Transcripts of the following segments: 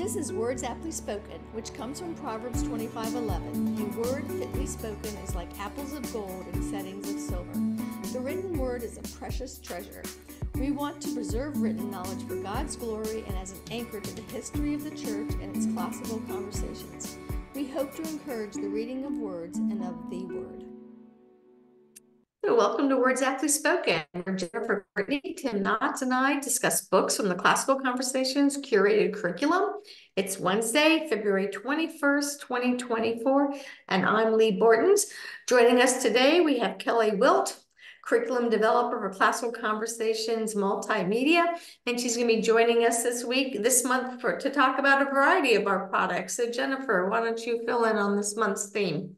This is Words Aptly Spoken, which comes from Proverbs 25:11. A word fitly spoken is like apples of gold in settings of silver. The written word is a precious treasure. We want to preserve written knowledge for God's glory and as an anchor to the history of the church and its classical conversations. We hope to encourage the reading of words and of the word. Welcome to Words Aptly Spoken. We're Jennifer Courtney, Tim Knotts, and I discuss books from the Classical Conversations curated curriculum. It's Wednesday, February 21st, 2024, and I'm Leigh Bortins. Joining us today, we have Kelly Wilt, curriculum developer for Classical Conversations Multimedia, and she's going to be joining us this week, this month, for to talk about a variety of our products. So Jennifer, why don't you fill in on this month's theme?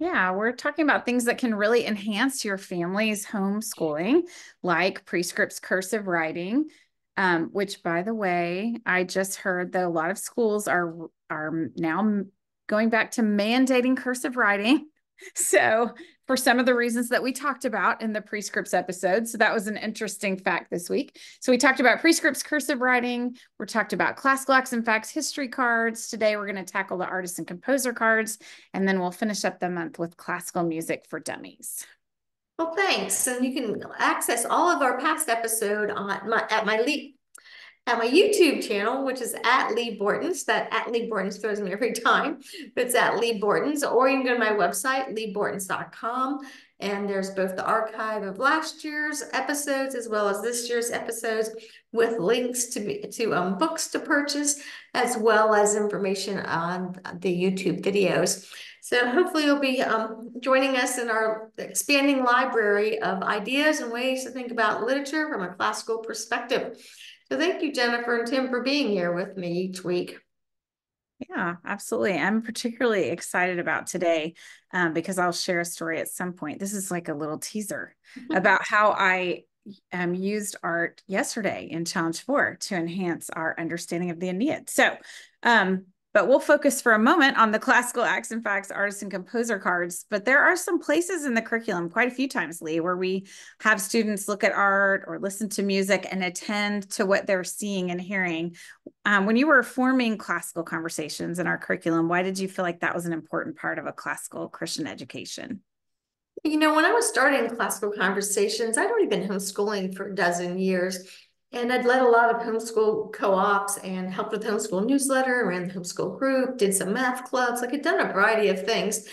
Yeah, we're talking about things that can really enhance your family's homeschooling, like Prescript's cursive writing, um, which, by the way, I just heard that a lot of schools are are now going back to mandating cursive writing. So for some of the reasons that we talked about in the prescripts episode. So that was an interesting fact this week. So we talked about prescripts cursive writing. We talked about classical acts and facts history cards. Today we're going to tackle the artist and composer cards, and then we'll finish up the month with classical music for dummies. Well, thanks. And you can access all of our past episode on my at my leap at my YouTube channel, which is at Leigh Bortins. That at Leigh Bortins throws me every time. But it's at Leigh Bortins, or you can go to my website, leighbortins.com. And there's both the archive of last year's episodes as well as this year's episodes with links to be, to um, books to purchase, as well as information on the YouTube videos. So hopefully you'll be um, joining us in our expanding library of ideas and ways to think about literature from a classical perspective. So thank you, Jennifer and Tim, for being here with me each week. Yeah, absolutely. I'm particularly excited about today um, because I'll share a story at some point. This is like a little teaser about how I um, used art yesterday in Challenge 4 to enhance our understanding of the Aeneid. So, um, but we'll focus for a moment on the classical acts and facts artist and composer cards. But there are some places in the curriculum, quite a few times, Leigh, where we have students look at art or listen to music and attend to what they're seeing and hearing. Um, when you were forming classical conversations in our curriculum, why did you feel like that was an important part of a classical Christian education? You know, when I was starting classical conversations, I'd already been homeschooling for a dozen years. And I'd led a lot of homeschool co-ops and helped with homeschool newsletter, ran the homeschool group, did some math clubs, like I'd done a variety of things.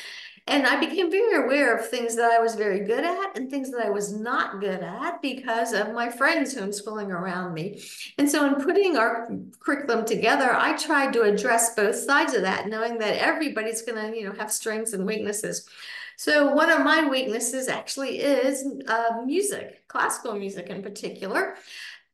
And I became very aware of things that I was very good at and things that I was not good at because of my friends homeschooling around me. And so in putting our curriculum together, I tried to address both sides of that, knowing that everybody's gonna, you know, have strengths and weaknesses. So one of my weaknesses actually is uh, music, classical music in particular.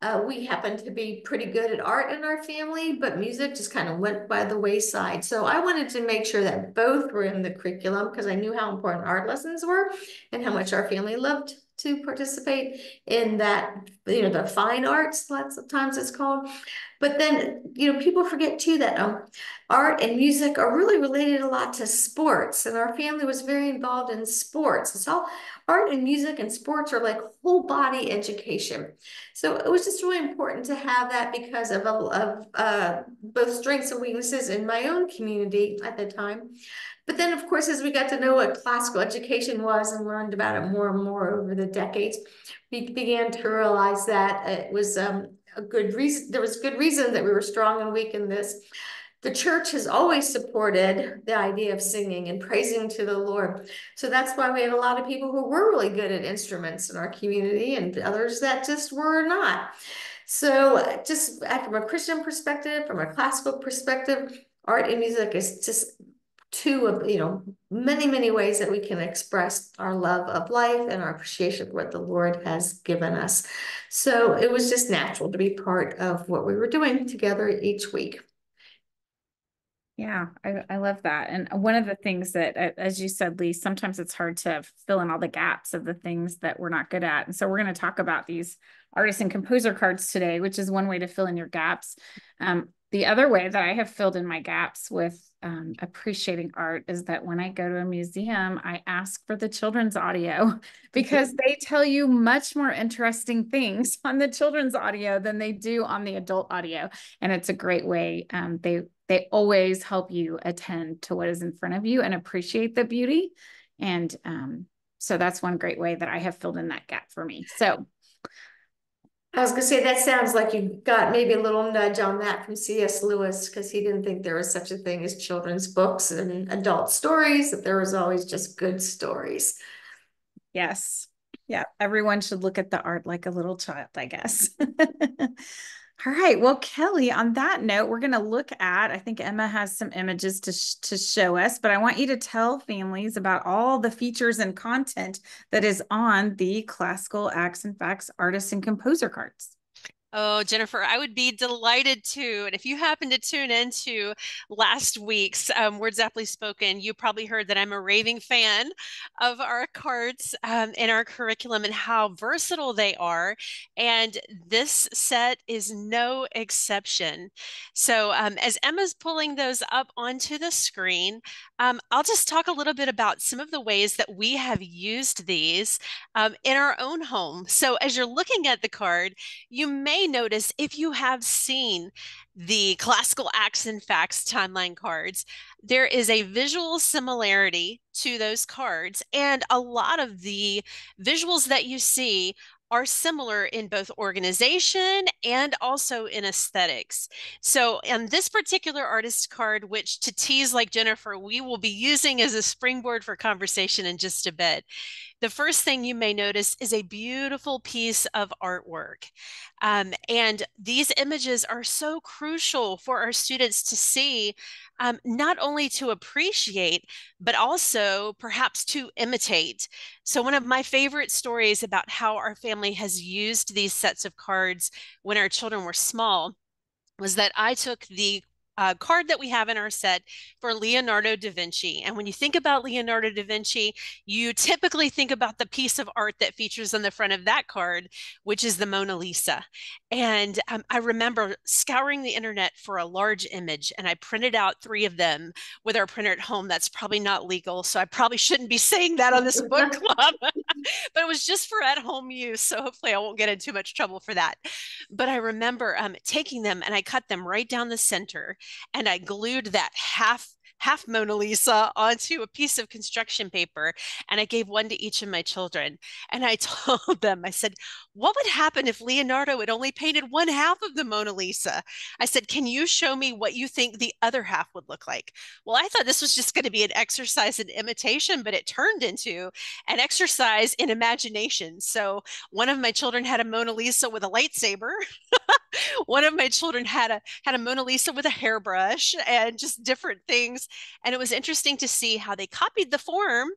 Uh, we happen to be pretty good at art in our family, but music just kind of went by the wayside. So I wanted to make sure that both were in the curriculum because I knew how important art lessons were and how much our family loved to participate in that, you know, the fine arts, lots of times it's called. But then, you know, people forget too that um, art and music are really related a lot to sports. And our family was very involved in sports. It's all art and music and sports are like whole body education. So it was just really important to have that because of, of uh, both strengths and weaknesses in my own community at the time. But then, of course, as we got to know what classical education was and learned about it more and more over the decades, we began to realize that it was um, a good reason. There was good reason that we were strong and weak in this. The church has always supported the idea of singing and praising to the Lord. So that's why we had a lot of people who were really good at instruments in our community and others that just were not. So just from a Christian perspective, from a classical perspective, art and music is just two of you know many many ways that we can express our love of life and our appreciation for what the lord has given us so it was just natural to be part of what we were doing together each week yeah, I, I love that. And one of the things that, as you said, Leigh, sometimes it's hard to fill in all the gaps of the things that we're not good at. And so we're going to talk about these artist and composer cards today, which is one way to fill in your gaps. Um, the other way that I have filled in my gaps with um, appreciating art is that when I go to a museum, I ask for the children's audio because they tell you much more interesting things on the children's audio than they do on the adult audio. And it's a great way. Um, they they always help you attend to what is in front of you and appreciate the beauty. And um, so that's one great way that I have filled in that gap for me. So I was gonna say, that sounds like you got maybe a little nudge on that from C.S. Lewis, because he didn't think there was such a thing as children's books and adult stories, that there was always just good stories. Yes. Yeah. Everyone should look at the art like a little child, I guess. All right. Well, Kelly, on that note, we're going to look at, I think Emma has some images to, sh to show us, but I want you to tell families about all the features and content that is on the classical acts and facts artists and composer cards. Oh, Jennifer, I would be delighted to. And if you happen to tune into last week's um, Words Aptly Spoken, you probably heard that I'm a raving fan of our cards um, in our curriculum and how versatile they are. And this set is no exception. So um, as Emma's pulling those up onto the screen, um, I'll just talk a little bit about some of the ways that we have used these um, in our own home. So as you're looking at the card, you may notice if you have seen the classical acts and facts timeline cards, there is a visual similarity to those cards. And a lot of the visuals that you see are similar in both organization and also in aesthetics. So on this particular artist card, which to tease like Jennifer, we will be using as a springboard for conversation in just a bit. The first thing you may notice is a beautiful piece of artwork. Um, and these images are so crucial for our students to see, um, not only to appreciate, but also perhaps to imitate. So one of my favorite stories about how our family has used these sets of cards when our children were small was that I took the uh, card that we have in our set for Leonardo da Vinci. And when you think about Leonardo da Vinci, you typically think about the piece of art that features on the front of that card, which is the Mona Lisa. And um, I remember scouring the internet for a large image and I printed out three of them with our printer at home. That's probably not legal. So I probably shouldn't be saying that on this book club, but it was just for at home use. So hopefully I won't get in too much trouble for that. But I remember um, taking them and I cut them right down the center and I glued that half half Mona Lisa onto a piece of construction paper and I gave one to each of my children. And I told them, I said, what would happen if Leonardo had only painted one half of the Mona Lisa? I said, can you show me what you think the other half would look like? Well, I thought this was just going to be an exercise in imitation, but it turned into an exercise in imagination. So one of my children had a Mona Lisa with a lightsaber. one of my children had a had a Mona Lisa with a hairbrush and just different things. And it was interesting to see how they copied the form,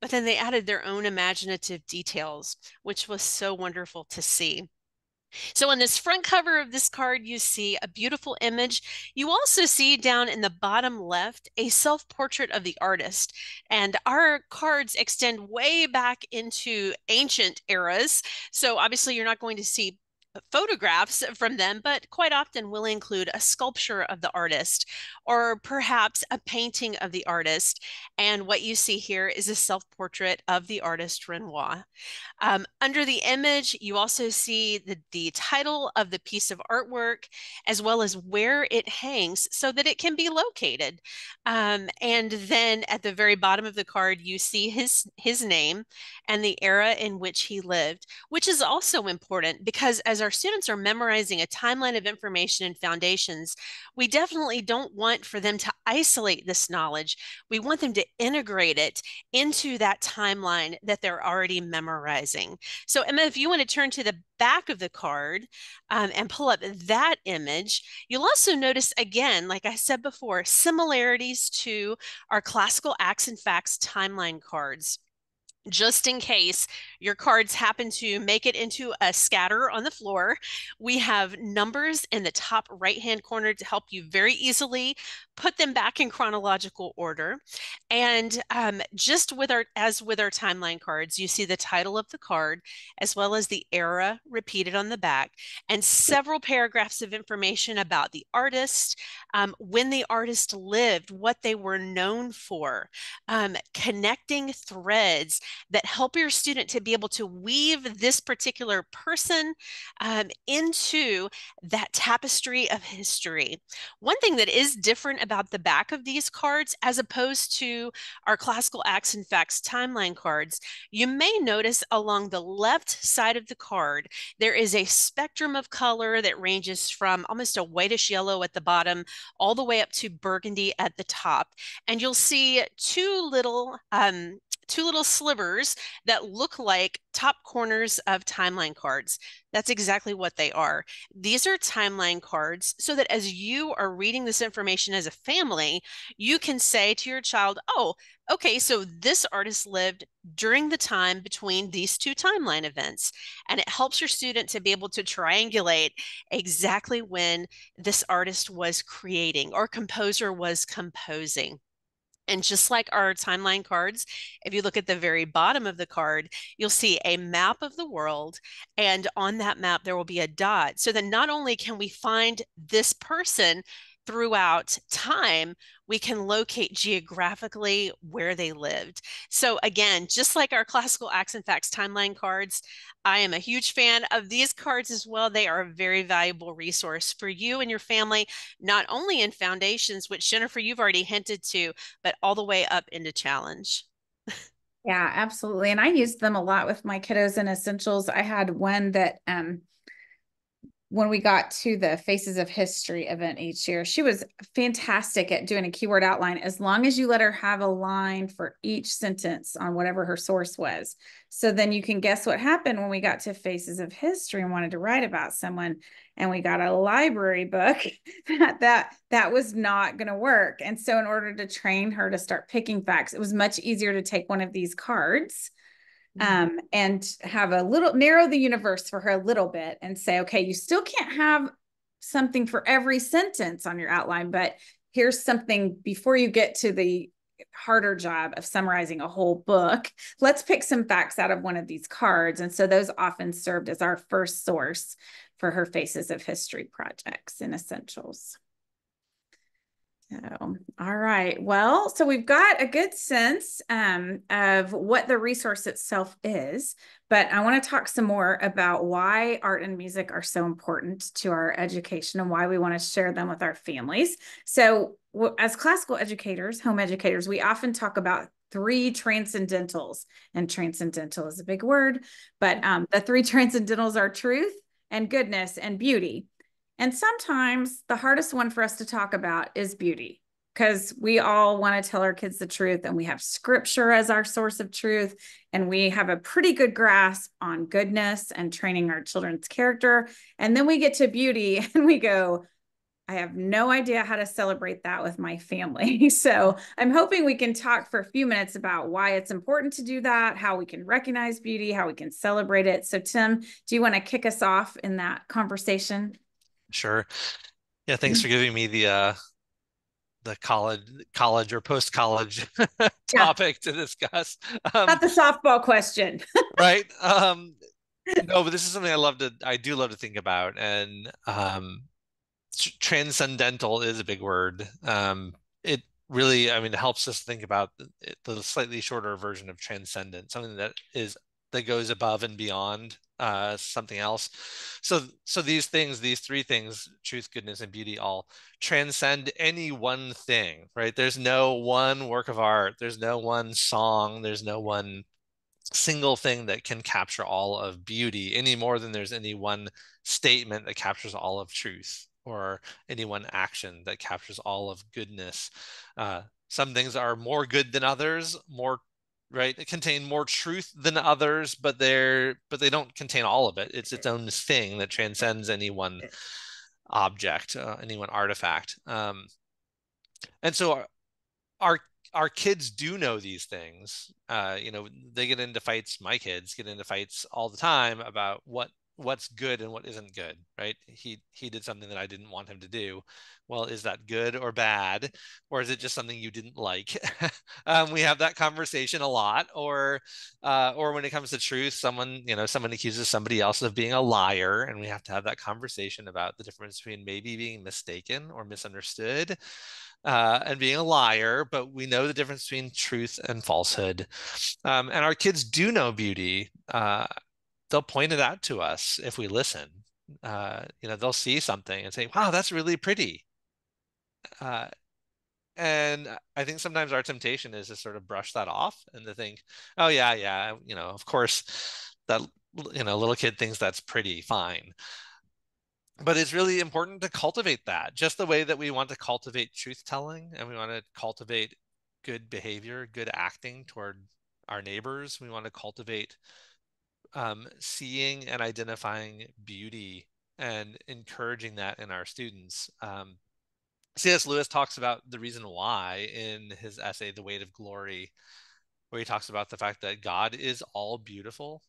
but then they added their own imaginative details, which was so wonderful to see. So on this front cover of this card, you see a beautiful image. You also see down in the bottom left a self-portrait of the artist. And our cards extend way back into ancient eras. So obviously you're not going to see photographs from them, but quite often will include a sculpture of the artist or perhaps a painting of the artist. And what you see here is a self-portrait of the artist Renoir. Um, under the image, you also see the, the title of the piece of artwork, as well as where it hangs so that it can be located. Um, and then at the very bottom of the card, you see his, his name and the era in which he lived, which is also important because as our students are memorizing a timeline of information and foundations, we definitely don't want for them to isolate this knowledge. We want them to integrate it into that timeline that they're already memorizing. So Emma, if you want to turn to the back of the card um, and pull up that image, you'll also notice again, like I said before, similarities to our classical acts and facts timeline cards just in case your cards happen to make it into a scatter on the floor. We have numbers in the top right hand corner to help you very easily put them back in chronological order. And um, just with our, as with our timeline cards, you see the title of the card, as well as the era repeated on the back, and several paragraphs of information about the artist, um, when the artist lived, what they were known for, um, connecting threads that help your student to be able to weave this particular person um, into that tapestry of history. One thing that is different about the back of these cards, as opposed to our classical acts and facts timeline cards, you may notice along the left side of the card, there is a spectrum of color that ranges from almost a whitish yellow at the bottom all the way up to burgundy at the top. And you'll see two little um, two little slivers that look like top corners of timeline cards. That's exactly what they are. These are timeline cards so that as you are reading this information as a family, you can say to your child, oh, okay, so this artist lived during the time between these two timeline events. And it helps your student to be able to triangulate exactly when this artist was creating or composer was composing. And just like our timeline cards, if you look at the very bottom of the card, you'll see a map of the world. And on that map, there will be a dot. So that not only can we find this person throughout time, we can locate geographically where they lived. So again, just like our classical acts and facts timeline cards, I am a huge fan of these cards as well. They are a very valuable resource for you and your family, not only in foundations, which Jennifer, you've already hinted to, but all the way up into challenge. Yeah, absolutely. And I used them a lot with my kiddos and essentials. I had one that um when we got to the Faces of History event each year, she was fantastic at doing a keyword outline as long as you let her have a line for each sentence on whatever her source was. So then you can guess what happened when we got to Faces of History and wanted to write about someone and we got a library book that that that was not going to work. And so in order to train her to start picking facts, it was much easier to take one of these cards. Um, and have a little narrow the universe for her a little bit and say, okay, you still can't have something for every sentence on your outline, but here's something before you get to the harder job of summarizing a whole book. Let's pick some facts out of one of these cards. And so those often served as our first source for her Faces of History projects and essentials. So, all right. Well, so we've got a good sense um, of what the resource itself is, but I want to talk some more about why art and music are so important to our education and why we want to share them with our families. So, as classical educators, home educators, we often talk about three transcendentals, and transcendental is a big word, but um, the three transcendentals are truth and goodness and beauty. And sometimes the hardest one for us to talk about is beauty because we all want to tell our kids the truth and we have scripture as our source of truth and we have a pretty good grasp on goodness and training our children's character and then we get to beauty and we go I have no idea how to celebrate that with my family. So I'm hoping we can talk for a few minutes about why it's important to do that, how we can recognize beauty, how we can celebrate it. So, Tim, do you want to kick us off in that conversation? Sure. Yeah, thanks for giving me the uh the college college or post college topic yeah. to discuss. Um, Not the softball question. right. Um no, but this is something I love to I do love to think about and um transcendental is a big word. Um it really I mean it helps us think about the, the slightly shorter version of transcendent, something that is that goes above and beyond uh, something else. So, so these things, these three things, truth, goodness, and beauty, all transcend any one thing, right? There's no one work of art. There's no one song. There's no one single thing that can capture all of beauty any more than there's any one statement that captures all of truth or any one action that captures all of goodness. Uh, some things are more good than others, more right? They contain more truth than others but they're but they don't contain all of it. It's its own thing that transcends any one object uh, any one artifact. Um and so our, our our kids do know these things. Uh you know they get into fights my kids get into fights all the time about what what's good and what isn't good right he he did something that i didn't want him to do well is that good or bad or is it just something you didn't like um, we have that conversation a lot or uh, or when it comes to truth someone you know someone accuses somebody else of being a liar and we have to have that conversation about the difference between maybe being mistaken or misunderstood uh, and being a liar, but we know the difference between truth and falsehood. Um, and our kids do know beauty. Uh, they'll point it out to us if we listen. Uh, you know, they'll see something and say, "Wow, that's really pretty." Uh, and I think sometimes our temptation is to sort of brush that off and to think, "Oh yeah, yeah, you know, of course, that you know, little kid thinks that's pretty, fine." But it's really important to cultivate that, just the way that we want to cultivate truth telling and we want to cultivate good behavior, good acting toward our neighbors. We want to cultivate um, seeing and identifying beauty and encouraging that in our students. Um, C.S. Lewis talks about the reason why in his essay, The Weight of Glory, where he talks about the fact that God is all beautiful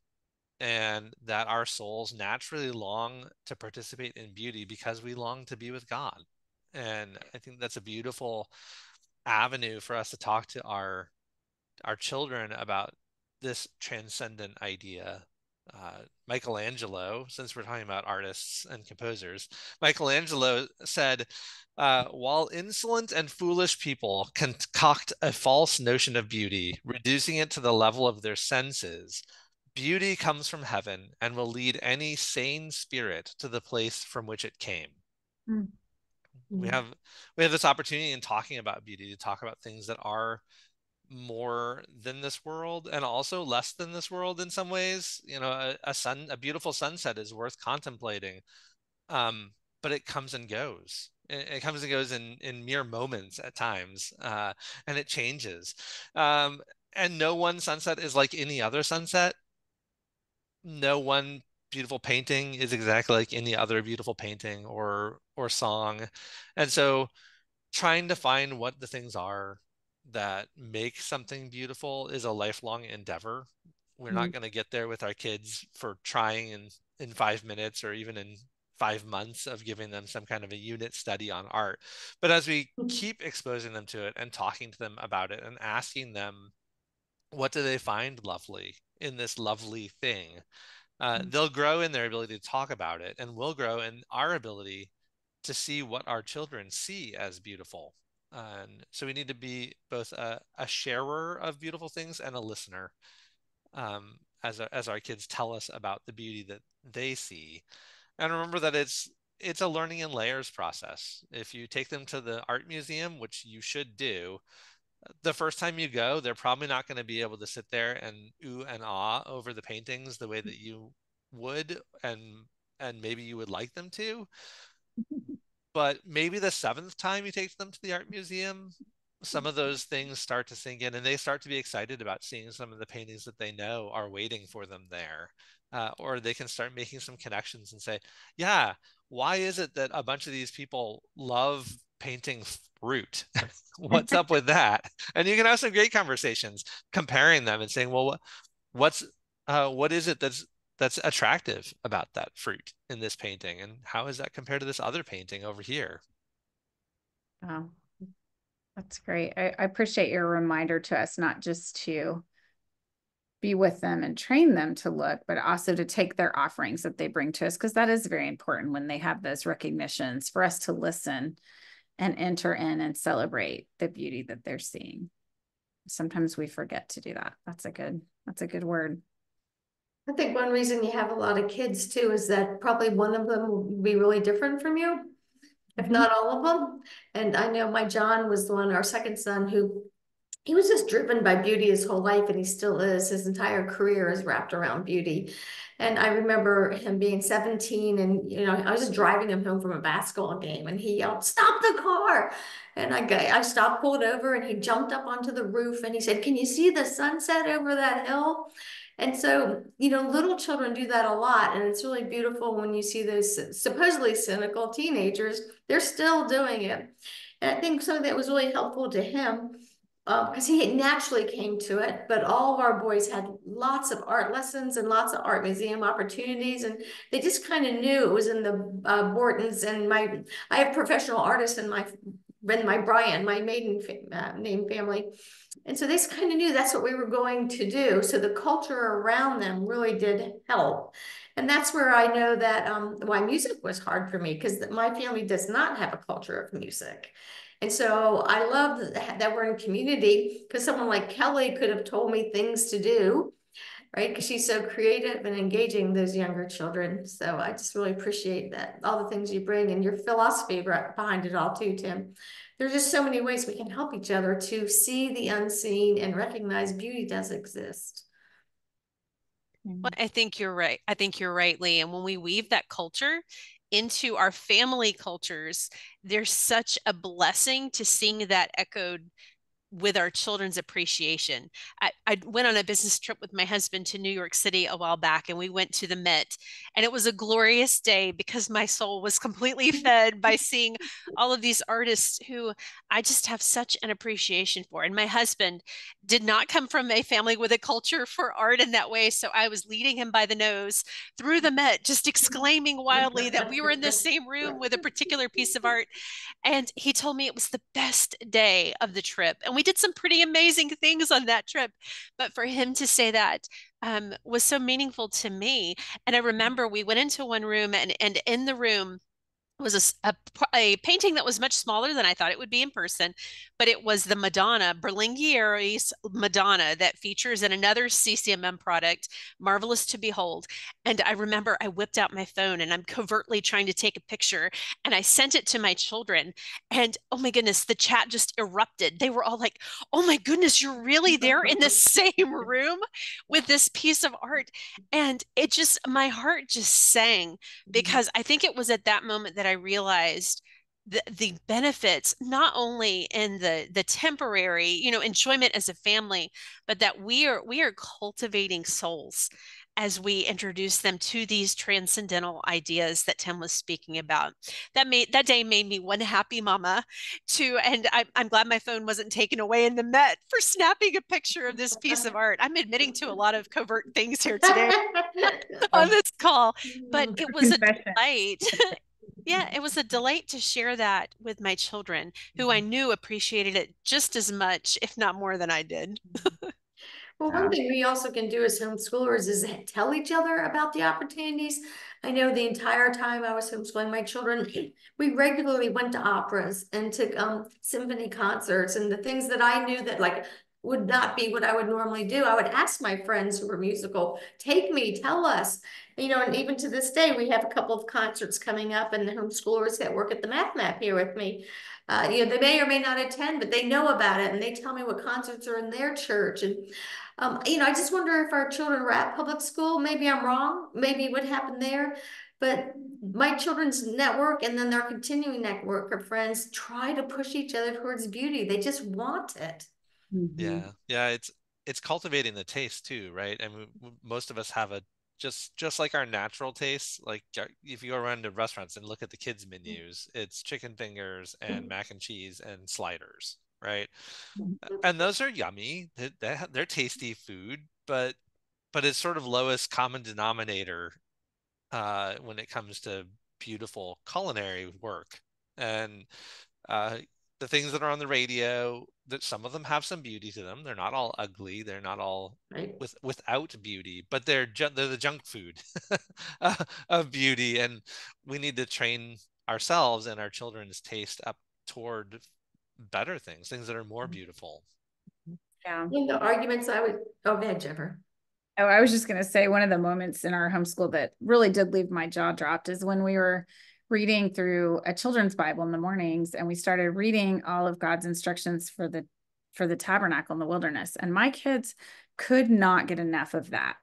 and that our souls naturally long to participate in beauty because we long to be with God. And I think that's a beautiful avenue for us to talk to our our children about this transcendent idea uh, Michelangelo, since we're talking about artists and composers, Michelangelo said, uh, while insolent and foolish people concoct a false notion of beauty, reducing it to the level of their senses, beauty comes from heaven and will lead any sane spirit to the place from which it came. Mm. We have we have this opportunity in talking about beauty to talk about things that are more than this world and also less than this world in some ways you know a, a sun a beautiful sunset is worth contemplating um but it comes and goes. It, it comes and goes in in mere moments at times uh and it changes. Um and no one sunset is like any other sunset. No one beautiful painting is exactly like any other beautiful painting or or song. And so trying to find what the things are that make something beautiful is a lifelong endeavor. We're mm-hmm. not going to get there with our kids for trying in in 5 minutes or even in 5 months of giving them some kind of a unit study on art. But as we mm-hmm. keep exposing them to it and talking to them about it and asking them what do they find lovely in this lovely thing, uh, mm-hmm. they'll grow in their ability to talk about it and we'll grow in our ability to see what our children see as beautiful and so we need to be both a, a sharer of beautiful things and a listener um, as, as our kids tell us about the beauty that they see. And remember that it's it's a learning in layers process. If you take them to the art museum which you should do the first time you go they're probably not going to be able to sit there and ooh and ah over the paintings the way that you would and and maybe you would like them to but maybe the seventh time you take them to the art museum some of those things start to sink in and they start to be excited about seeing some of the paintings that they know are waiting for them there uh, or they can start making some connections and say yeah why is it that a bunch of these people love painting fruit? What's up with that? And you can have some great conversations comparing them and saying well what's uh, what is it that's that's attractive about that fruit in this painting and how is that compared to this other painting over here? Oh that's great. I, I, appreciate your reminder to us not just to be with them and train them to look but also to take their offerings that they bring to us because that is very important when they have those recognitions for us to listen and enter in and celebrate the beauty that they're seeing. Sometimes we forget to do that. That's a good that's a good word I think one reason you have a lot of kids too is that probably one of them will be really different from you, if not all of them. And I know my John was the one, our second son, who he was just driven by beauty his whole life, and he still is. His entire career is wrapped around beauty. And I remember him being 17, and you know, I was just driving him home from a basketball game, and he yelled, "Stop the car!" And I got, I stopped, pulled over, and he jumped up onto the roof, and he said, "Can you see the sunset over that hill?" And so, you know, little children do that a lot. And it's really beautiful when you see those supposedly cynical teenagers, they're still doing it. And I think something that was really helpful to him because um, he naturally came to it, but all of our boys had lots of art lessons and lots of art museum opportunities, and they just kind of knew it was in the uh, Bortins. And my, I have professional artists in my, in my Brian, my maiden uh, name family, and so they kind of knew that's what we were going to do. So the culture around them really did help. And that's where I know that um, why music was hard for me because my family does not have a culture of music. And so I love that we're in community because someone like Kelly could have told me things to do, right? Because she's so creative and engaging those younger children. So I just really appreciate that, all the things you bring and your philosophy behind it all too, Tim. There's just so many ways we can help each other to see the unseen and recognize beauty does exist. Well, mm. I think you're right. I think you're right, Leigh. And when we weave that culture into our family cultures, there's such a blessing to seeing that echoed with our children's appreciation. I, I, went on a business trip with my husband to New York City a while back, and we went to the Met. And it was a glorious day because my soul was completely fed by seeing all of these artists who I just have such an appreciation for. And my husband did not come from a family with a culture for art in that way. So I was leading him by the nose through the Met, just exclaiming wildly that we were in the same room with a particular piece of art. And he told me it was the best day of the trip. And we did some pretty amazing things on that trip. But for him to say that um, was so meaningful to me. And I remember we went into one room, and, and in the room, was a, a, a, painting that was much smaller than I thought it would be in person, but it was the Madonna, Berlinghiero's Madonna that features in another CCMM product, Marvelous to Behold. And I remember I whipped out my phone and I'm covertly trying to take a picture and I sent it to my children. And oh my goodness, the chat just erupted. They were all like, oh my goodness, you're really there in the same room with this piece of art. And it just, my heart just sang mm-hmm. because I think it was at that moment that that I realized the, the benefits not only in the the temporary you know enjoyment as a family but that we are we are cultivating souls as we introduce them to these transcendental ideas that Tim was speaking about. That made that day made me one happy mama to and I, I'm glad my phone wasn't taken away in the Met for snapping a picture of this piece of art. I'm admitting to a lot of covert things here today on this call, but it was a delight yeah, it was a delight to share that with my children who I mm-hmm. knew appreciated it just as much, if not more than I did. Mm-hmm. well, one thing we also can do as homeschoolers is tell each other about the opportunities. I know the entire time I was homeschooling my children, we regularly went to operas and took um, symphony concerts and the things that I knew that like would not be what I would normally do. I would ask my friends who were musical, take me, tell us. You know, and even to this day, we have a couple of concerts coming up and the homeschoolers that work at the Math Map here with me. Uh, you know, they may or may not attend, but they know about it and they tell me what concerts are in their church. And, um, you know, I just wonder if our children are at public school. Maybe I'm wrong. Maybe what happened there. But my children's network and then their continuing network of friends try to push each other towards beauty. They just want it. Mm-hmm. Yeah, yeah, it's it's cultivating the taste too, right? I mean, most of us have a just just like our natural tastes. Like if you go around to restaurants and look at the kids' mm-hmm. menus, it's chicken fingers and mm-hmm. mac and cheese and sliders, right? Mm-hmm. And those are yummy. They, they're tasty food, but but it's sort of lowest common denominator uh, when it comes to beautiful culinary work. And uh, the things that are on the radio that some of them have some beauty to them. They're not all ugly. They're not all right. with without beauty but they're ju- they're the junk food of beauty. And we need to train ourselves and our children's taste up toward better things things that are more mm-hmm. beautiful. Yeah. In the arguments i would oh go ahead jennifer. Oh, I was just going to say one of the moments in our homeschool that really did leave my jaw dropped is when we were reading through a children's Bible in the mornings and we started reading all of God's instructions for the for the tabernacle in the wilderness. And my kids could not get enough of that.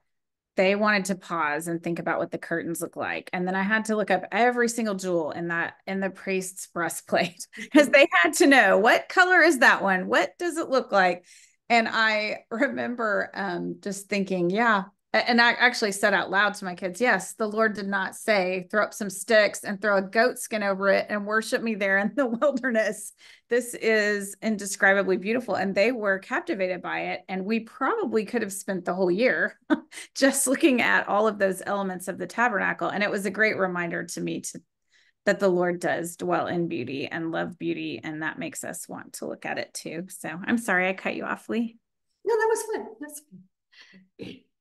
They wanted to pause and think about what the curtains look like. And then I had to look up every single jewel in that in the priest's breastplate because they had to know what color is that one? What does it look like? And I remember um, just thinking, yeah, and I actually said out loud to my kids, yes, the Lord did not say, throw up some sticks and throw a goat skin over it and worship me there in the wilderness. This is indescribably beautiful. And they were captivated by it. And we probably could have spent the whole year just looking at all of those elements of the tabernacle. And it was a great reminder to me to that the Lord does dwell in beauty and love beauty. And that makes us want to look at it too. So I'm sorry I cut you off, Leigh. No, that was fun. That's fun.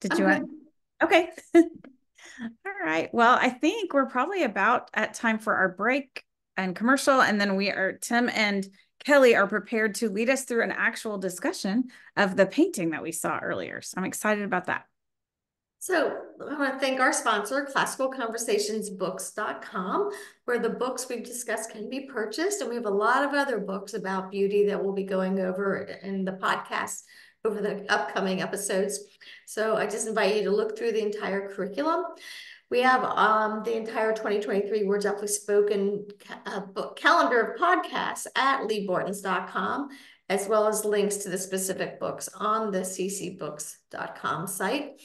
Did you good. want? Okay. All right. Well, I think we're probably about at time for our break and commercial. And then we are, Tim and Kelly are prepared to lead us through an actual discussion of the painting that we saw earlier. So I'm excited about that. So I want to thank our sponsor, classicalconversationsbooks.com, where the books we've discussed can be purchased. And we have a lot of other books about beauty that we'll be going over in the podcast over the upcoming episodes. So I just invite you to look through the entire curriculum. We have um, the entire 2023 Words Aptly Spoken uh, book calendar of podcasts at leighbortins.com, as well as links to the specific books on the ccbooks.com site.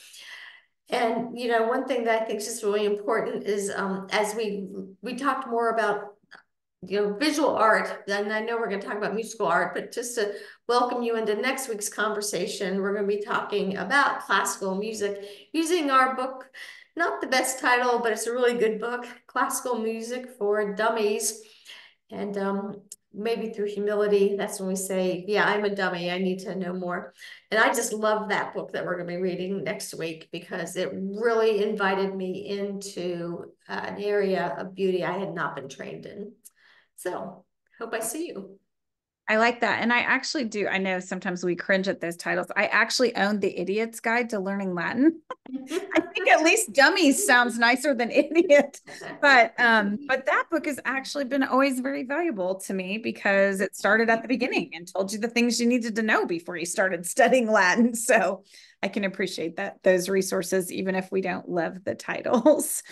And you know, one thing that I think is just really important is um, as we we talked more about you know visual art, and I know we're going to talk about musical art, but just to welcome you into next week's conversation, we're going to be talking about classical music using our book. Not the best title, but it's a really good book, Classical Music for Dummies. And um, maybe through humility, that's when we say, Yeah, I'm a dummy. I need to know more. And I just love that book that we're going to be reading next week because it really invited me into an area of beauty I had not been trained in. So, hope I see you. I like that. And I actually do. I know sometimes we cringe at those titles. I actually own the Idiot's Guide to Learning Latin. I think at least dummies sounds nicer than idiot. But um, but that book has actually been always very valuable to me because it started at the beginning and told you the things you needed to know before you started studying Latin. So I can appreciate that those resources, even if we don't love the titles.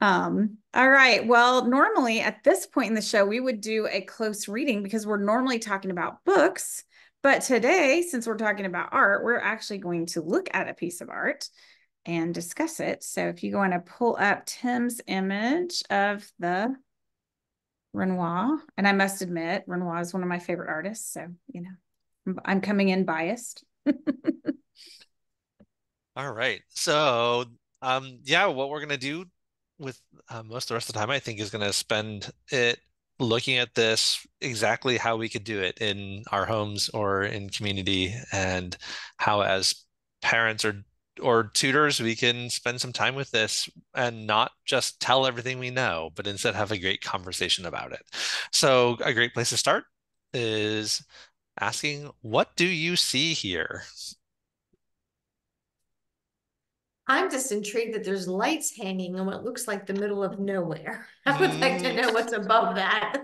Um, all right. Well, normally at this point in the show, we would do a close reading because we're normally talking about books. But today, since we're talking about art, we're actually going to look at a piece of art and discuss it. So if you want to pull up Tim's image of the Renoir, and I must admit, Renoir is one of my favorite artists. So, you know, I'm, coming in biased. All right. So, um, yeah, what we're gonna do with uh, most of the rest of the time, I think, is gonna spend it looking at this exactly how we could do it in our homes or in community, and how as parents or or tutors we can spend some time with this and not just tell everything we know, but instead have a great conversation about it. So, a great place to start is asking, what do you see here? I'm just intrigued that there's lights hanging in what looks like the middle of nowhere. I would like to know what's above that.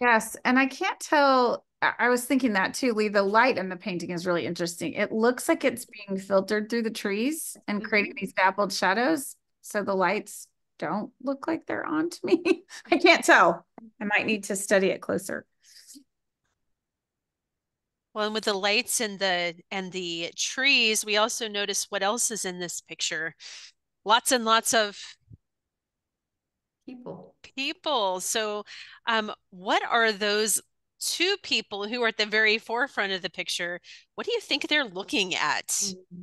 Yes, and I can't tell. I I was thinking that too, Leigh. The light in the painting is really interesting. It looks like it's mm-hmm. being filtered through the trees and creating mm-hmm. these dappled shadows. So the lights don't look like they're on to me. I can't tell. I might need to study it closer. Well, and with the lights and the and the trees, we also notice what else is in this picture. Lots and lots of People. people. So, um, what are those two people who are at the very forefront of the picture? What do you think they're looking at? Mm-hmm.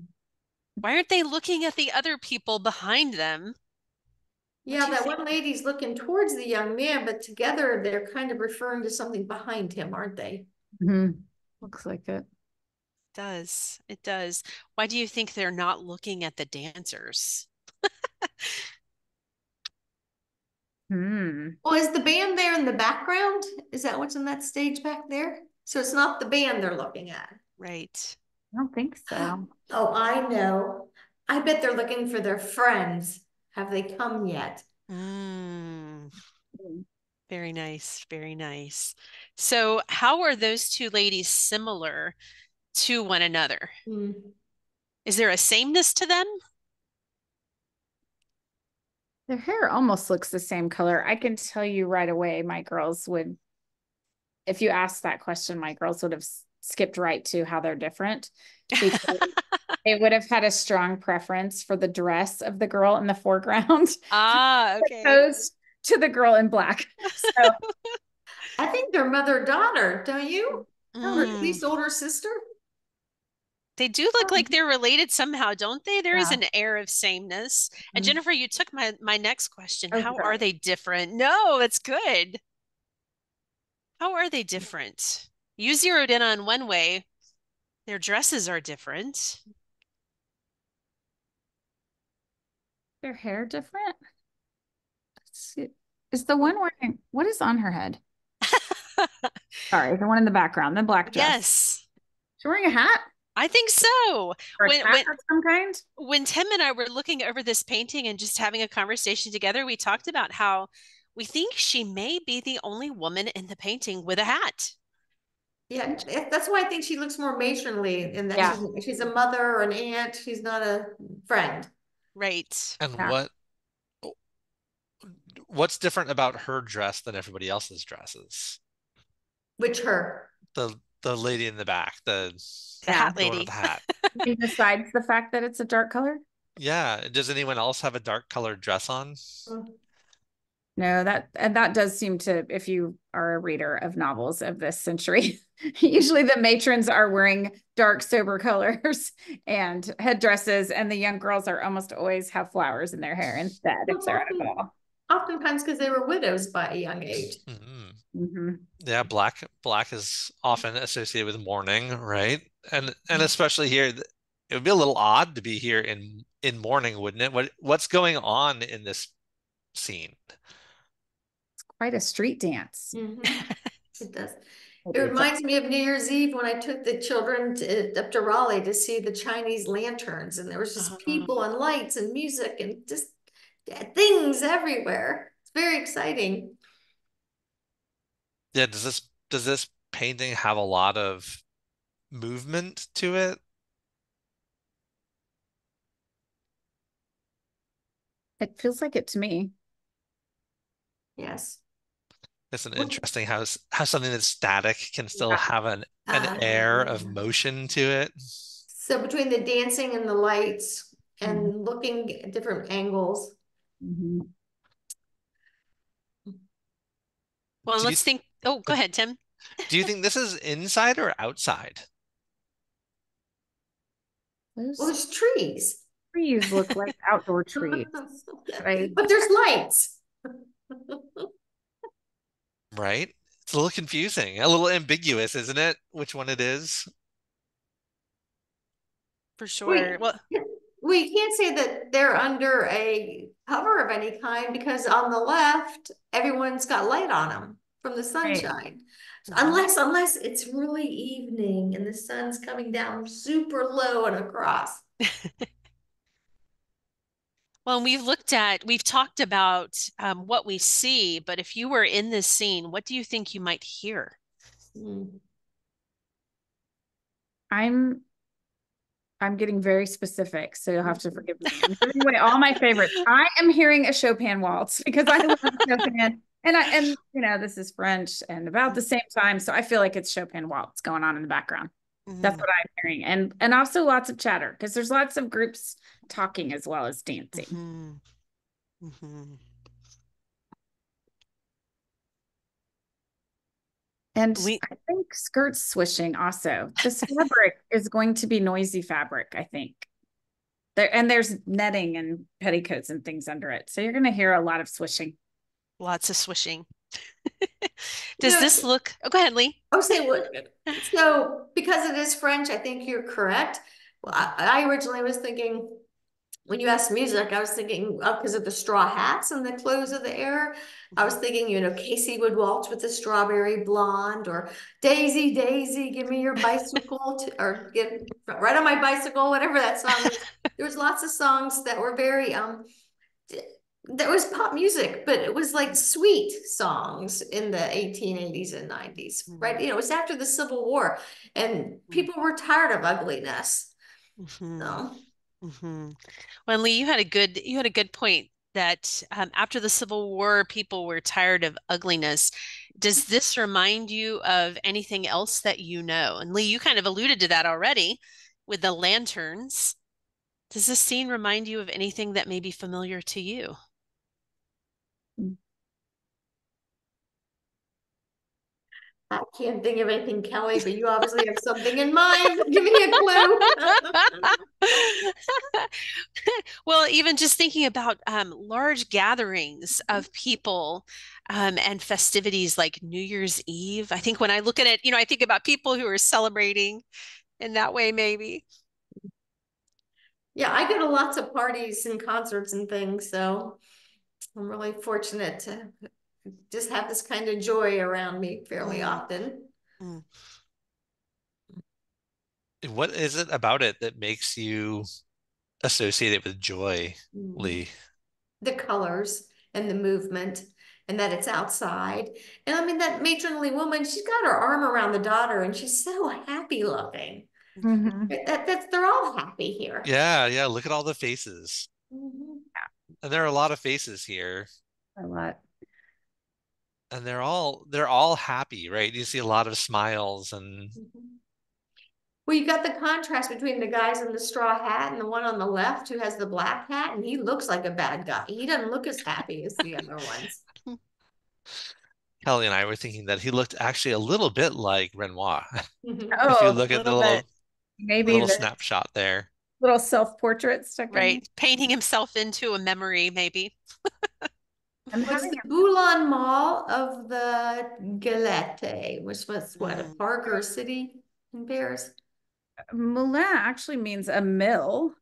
Why aren't they looking at the other people behind them? Yeah, that think? one lady's looking towards the young man, but together they're kind of referring to something behind him, aren't they? Looks like it. does. It does. Why do you think they're not looking at the dancers? Hmm. Well, is the band there in the background? Is that what's in that stage back there? So it's not the band they're looking at. Right. I don't think so. Oh, I know. I bet they're looking for their friends. Have they come yet? Mm, very nice. Very nice. So, how are those two ladies similar to one another? Hmm. Is there a sameness to them? Their hair almost looks the same color. I can tell you right away, my girls would, if you asked that question, my girls would have skipped right to how they're different. they would have had a strong preference for the dress of the girl in the foreground. Ah, okay. Opposed to the girl in black. So I think they're mother daughter, don't you? Or at Mm. least older sister. They do look like they're related somehow, don't they? There is Yeah. an air of sameness. And Mhm. Jennifer, you took my my next question. Oh, How are they different? No, it's good. How are they different? You zeroed in on one way. Their dresses are different. their hair different. Let's. Is the one wearing what is on her head? Sorry, the one in the background, the black dress. Yes, She's wearing a hat I think so. or a When- when- of some kind. when Tim and I were looking over this painting and just having a conversation together, we talked about how we think she may be the only woman in the painting with a hat. Yeah, that's why I think she looks more matronly in that Yeah. she's, she's a mother or an aunt. She's not a friend. Right. And Yeah. what what's different about her dress than everybody else's dresses? Which her. The the lady in the back, the The hat lady. the hat. Besides the fact that it's a dark color. Yeah. Does anyone else have a dark colored dress on? Mm. No, that and that does seem to, if you are a reader of novels of this century, usually the matrons are wearing dark, sober colors and headdresses, and the young girls are almost always have flowers in their hair instead if they're at a ball. Oftentimes because they were widows by a young age. Mhm. Mhm. Yeah, black black is often associated with mourning, right? And and Mm-hmm. especially here, it would be a little odd to be here in in mourning, wouldn't it? What what's going on in this scene? It's quite a street dance. Mhm. It does. It It is. reminds me of New Year's Eve when I took the children to, up to Raleigh to see the Chinese lanterns, and there was just Uh-huh. people and lights and music and just yeah, things everywhere. It's very exciting. Yeah, does this does this painting have a lot of movement to it? It feels like it to me. Yes. It's an interesting how s- how something that's static can still Yeah. have an an ah. air of motion to it. So between the dancing and the lights and looking at different angles. Mhm. Well, Do let's think. Oh, go ahead, Tim. Do you think this is inside or outside? Well, there's trees. trees look like outdoor trees. Right. But there's lights. Right? It's a little confusing, a little ambiguous, isn't it? Which one it is? For sure. Well, We can't say that they're under a cover of any kind because on the left, everyone's got light on them from the Right. sunshine. Unless, unless it's really evening and the sun's coming down super low and across. well, we've looked at, we've talked about um, what we see, but if you were in this scene, what do you think you might hear? Mm. I'm I'm getting very specific, so you'll have to forgive me. Away all my favorites. I am hearing a Chopin waltz because I love Chopin. And I and you know, this is French and about the same time. So I feel like it's Chopin waltz going on in the background. That's Mhm. what I'm hearing. And and also lots of chatter because there's lots of groups talking as well as dancing. Mhm. Mhm. And We- I think skirt swishing also. This fabric is going to be noisy fabric, I think. There and there's netting and petticoats and things under it. So you're going to hear a lot of swishing. Lots of swishing. Does No, this look, oh, go ahead, Leigh. I would say, what- so because it is French, I think you're correct. Well, I, I originally was thinking, when you asked music, I was thinking, because of the straw hats and the clothes of the era. I was thinking, you know, Casey would waltz with the strawberry blonde or Daisy, Daisy, give me your bicycle to, or get right on my bicycle, whatever that song is. There was lots of songs that were very, um, that was pop music, but it was like sweet songs in the 1880s and 90s, right? You know, it was after the Civil War and people were tired of ugliness. Mhm. So, hmm Well, Leigh, you had a good you had a good point that um, after the Civil War, people were tired of ugliness. Does this remind you of anything else that you know? And Leigh, you kind of alluded to that already with the lanterns. Does this scene remind you of anything that may be familiar to you? I can't think of anything, Kelly, but you obviously have something in mind. Give me a clue. well, even just thinking about um, large gatherings of people um, and festivities like New Year's Eve. I think when I look at it, you know, I think about people who are celebrating in that way, maybe. Yeah, I go to lots of parties and concerts and things, so I'm really fortunate to just have this kind of joy around me fairly Mm. often. What is it about it that makes you associate it with joy, Mm. Leigh? The colors and the movement and that it's outside. And I mean, that matronly woman, she's got her arm around the daughter and she's so happy looking. Mhm. That, that's, they're all happy here. Yeah, yeah, look at all the faces. Mhm. And there are a lot of faces here. A lot. And they're all they're all happy, right? You see a lot of smiles and Mhm. Well, you got the contrast between the guys in the straw hat and the one on the left who has the black hat, and he looks like a bad guy. He doesn't look as happy as the other ones. Kelly and I were thinking that he looked actually a little bit like Renoir. Mhm. If you Oh, look at the little little bit. maybe little the snapshot there. little self-portrait stuck in. Right. Painting himself into a memory, maybe. I'm having the Boulogne Mall of the Galette, which was what, a Mm. park or a city in Paris? Moulin actually means a mill.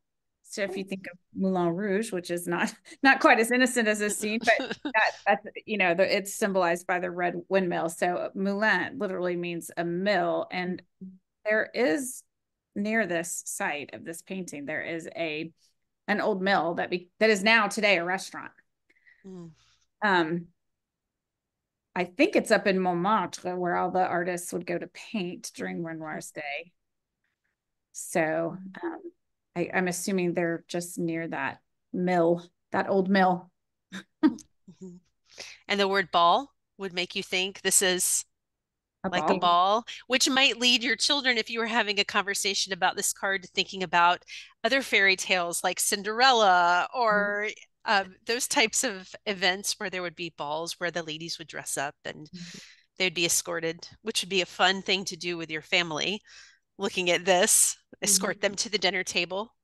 So if you think of Moulin Rouge, which is not not quite as innocent as this scene, but that that's you know the, it's symbolized by the red windmill. So Moulin literally means a mill, and there is near this site of this painting there is a an old mill that be that is now today a restaurant. Mm. Um, I think it's up in Montmartre where all the artists would go to paint during Renoir's day. So um, I, I'm assuming they're just near that mill, that old mill. Mhm. And the word ball would make you think this is A like ball. a ball, which might lead your children, if you were having a conversation about this card, to thinking about other fairy tales like Cinderella or um, those types of events where there would be balls where the ladies would dress up and they'd be escorted, which would be a fun thing to do with your family. Looking at this, escort them to the dinner table.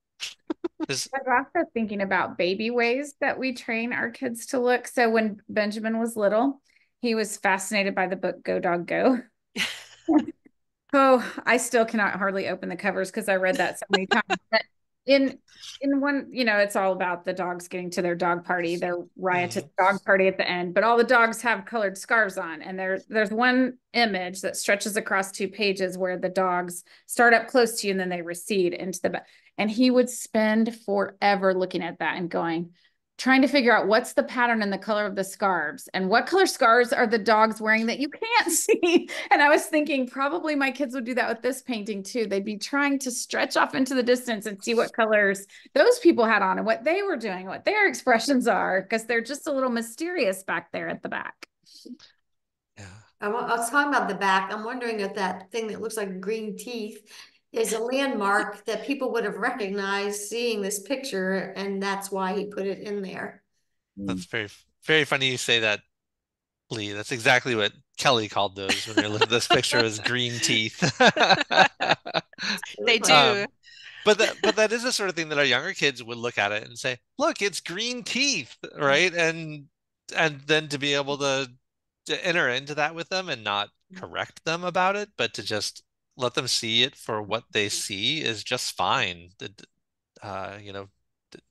Is I was also thinking about baby ways that we train our kids to look. So when Benjamin was little, he was fascinated by the book Go Dog Go. oh, I still cannot hardly open the covers because I read that so many times. But in in one, you know, it's all about the dogs getting to their dog party, their riotous dog mm-hmm. party at the end. But all the dogs have colored scarves on, and there there's one image that stretches across two pages where the dogs start up close to you and then they recede into the back. And he would spend forever looking at that and going, trying to figure out what's the pattern and the color of the scarves and what color scarves are the dogs wearing that you can't see. And I was thinking probably my kids would do that with this painting too. They'd be trying to stretch off into the distance and see what colors those people had on and what they were doing, what their expressions are, because they're just a little mysterious back there at the back. yeah. I I was talking about the back. I'm wondering if that thing that looks like green teeth is a landmark that people would have recognized seeing this picture, and that's why he put it in there. That's very very funny you say that, Leigh. That's exactly what Kelly called those when they looked at this picture as green teeth. They do. Um, but that but that is the sort of thing that our younger kids would look at it and say, "Look, it's green teeth," right? And and then to be able to to enter into that with them and not correct them about it, but to just let them see it for what they see is just fine. The- Uh, you know,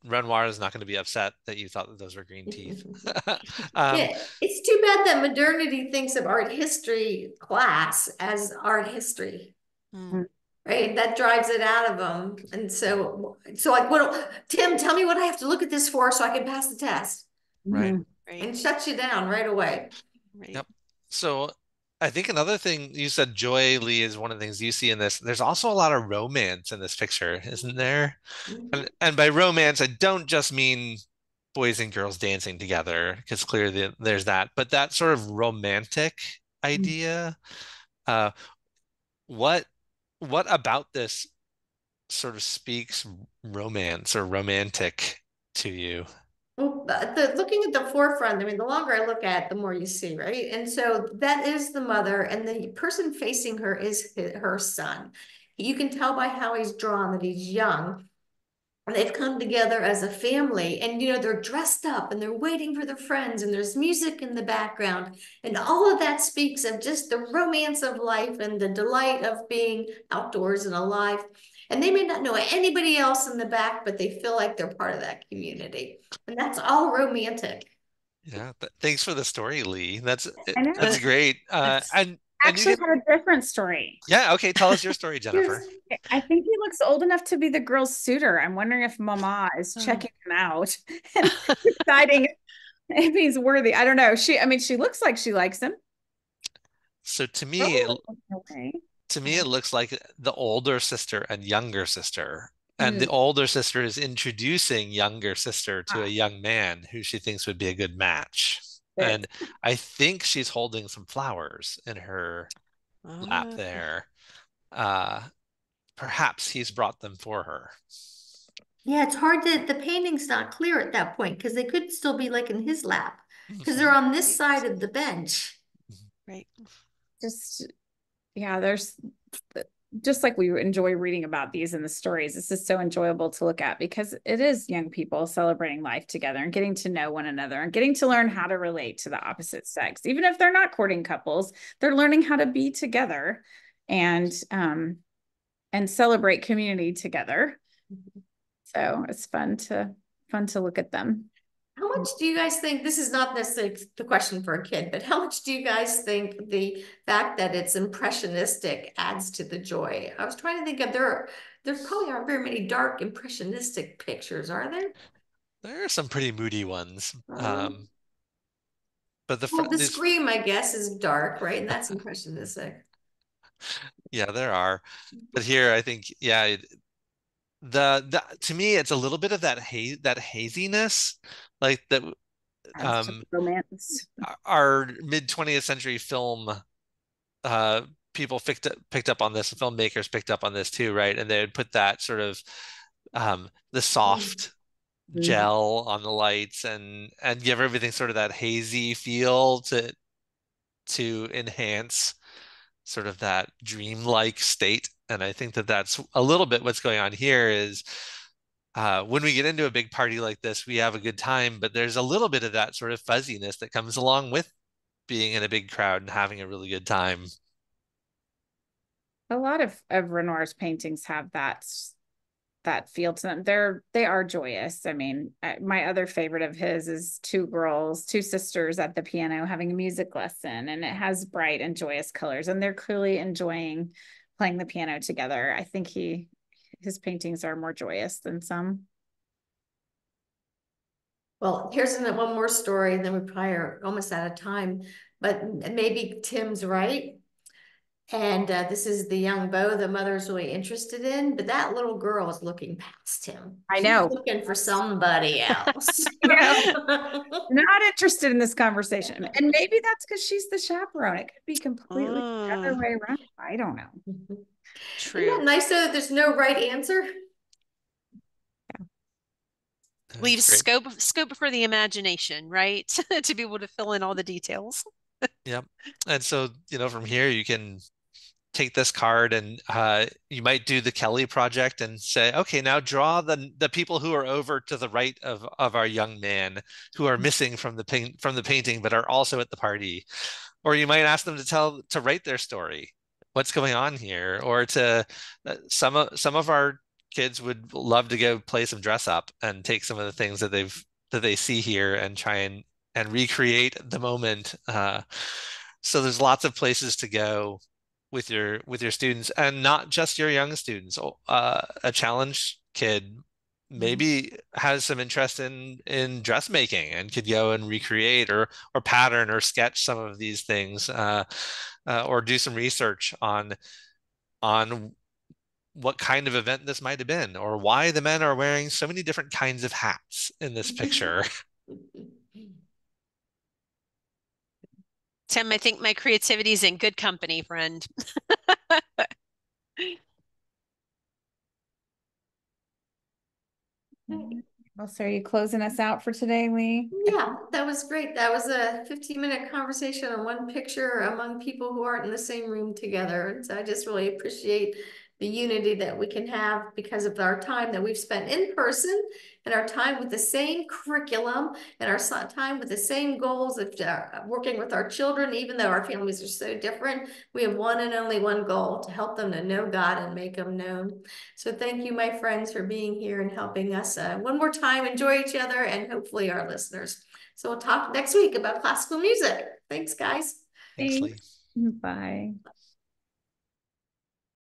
Renoir is not going to be upset that you thought that those were green teeth. Um, Yeah, it's too bad that modernity thinks of art history class as art history. Mm. Right, that drives it out of them, and so, so like, what, Tim, tell me what I have to look at this for so I can pass the test, Right. Mhm. Right. and shuts you down right away. Right. Yep. So I think another thing you said, Joy Leigh, is one of the things you see in this. There's also a lot of romance in this picture, isn't there? And, and by romance, I don't just mean boys and girls dancing together, because clearly there's that, but that sort of romantic idea. Uh, what what about this sort of speaks romance or romantic to you? Well, the, looking at the forefront, I mean, the longer I look at it, the more you see, right? And so that is the mother, and the person facing her is her son. You can tell by how he's drawn that he's young. They've come together as a family, and you know, they're dressed up and they're waiting for their friends, and there's music in the background. And all of that speaks of just the romance of life and the delight of being outdoors and alive. And they may not know anybody else in the back, but they feel like they're part of that community. And that's all romantic. Yeah, thanks for the story, Leigh. That's that's great. Uh, and actually get... had a different story. Yeah, okay. Tell us your story, Jennifer. I think he looks old enough to be the girl's suitor. I'm wondering if Mama is checking him out and deciding if he's worthy. I don't know. She, I mean, she looks like she likes him. So to me, oh, okay to me, it looks like the older sister and younger sister. And mm. the older sister is introducing younger sister to ah. a young man who she thinks would be a good match. And I think she's holding some flowers in her lap ah. there. Uh, perhaps he's brought them for her. Yeah, it's hard to, the painting's not clear at that point because they could still be like in his lap because they're on this side of the bench. Right. Just yeah, there's just like we enjoy reading about these in the stories, this is so enjoyable to look at because it is young people celebrating life together and getting to know one another and getting to learn how to relate to the opposite sex. Even if they're not courting couples, they're learning how to be together and um and celebrate community together. So it's fun to fun to look at them. How much do you guys think, this is not necessarily the question for a kid, but how much do you guys think the fact that it's impressionistic adds to the joy? I was trying to think of there, there probably aren't very many dark impressionistic pictures, are there? There are some pretty moody ones. Um, um but the, well, the scream, I guess, is dark, right? And that's impressionistic. Yeah, there are. But here, I think, yeah, the, the to me, it's a little bit of that haze, that haziness like that um romance. our mid 20th century film uh people picked up, picked up on this filmmakers picked up on this too right? And they would put that sort of um the soft mm-hmm. gel on the lights and and give everything sort of that hazy feel to to enhance sort of that dreamlike state. And i think that that's a little bit what's going on here is uh, when we get into a big party like this, we have a good time, but there's a little bit of that sort of fuzziness that comes along with being in a big crowd and having a really good time. A lot of, of Renoir's paintings have that that feel to them. They're they are joyous. I mean, my other favorite of his is two girls, two sisters at the piano having a music lesson, and it has bright and joyous colors, and they're clearly enjoying playing the piano together. I think he his paintings are more joyous than some. Well, here's one more story, and then we probably are almost out of time, but maybe Tim's right. And uh, this is the young beau the mother's really interested in, but that little girl is looking past him. I know. She's looking for somebody else. Not interested in this conversation. And maybe that's because she's the chaperone. It could be completely the other mm. way around. I don't know. True. Isn't that nice though that there's no right answer? Yeah. Leaves scope scope for the imagination, right? to be able to fill in all the details. yep. And so, you know, from here you can take this card and uh, you might do the Kelly project and say, okay, now draw the the people who are over to the right of of our young man who are missing from the paint from the painting but are also at the party. Or you might ask them to tell to write their story what's going on here or to uh, some of some of our kids would love to go play some dress up and take some of the things that they've that they see here and try and and recreate the moment uh, so there's lots of places to go with your with your students and not just your young students uh, a challenge kid. Maybe has some interest in in dressmaking and could go and recreate or or pattern or sketch some of these things uh, uh, or do some research on on what kind of event this might have been or why the men are wearing so many different kinds of hats in this picture Tim, I think my creativity is in good company, friend. Well, so are you closing us out for today, Leigh? Yeah, that was great. That was a fifteen minute conversation on one picture among people who aren't in the same room together. So I just really appreciate the unity that we can have because of our time that we've spent in person and our time with the same curriculum and our time with the same goals of uh, working with our children, even though our families are so different. We have one and only one goal to help them to know God and make them known. So thank you, my friends, for being here and helping us uh, one more time enjoy each other and hopefully our listeners. So we'll talk next week about classical music. Thanks, guys. Thanks, Leigh. Thanks. Bye.